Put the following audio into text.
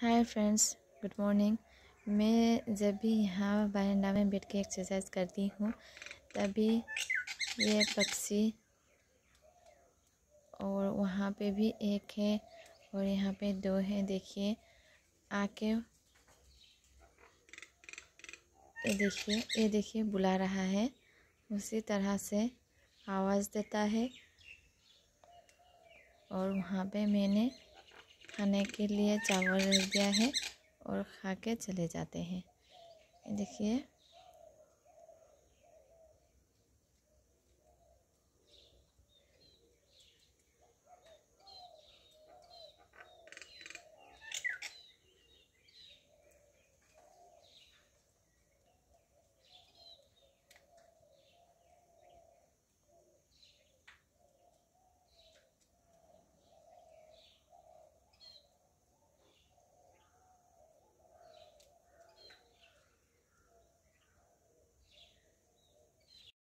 Hi friends good morning मैं जब भी यहाँ बरंडा में बैठ के एक्सरसाइज करती हूँ, तभी ये पक्षी और वहाँ पे भी एक है और यहाँ पे दो हैं। देखिए, आके ये देखिए ये देखिए, बुला रहा है। उसी तरह से आवाज़ देता है और वहाँ पे मैंने खाने के लिए चावल दिया है और खा के चले जाते हैं। देखिए।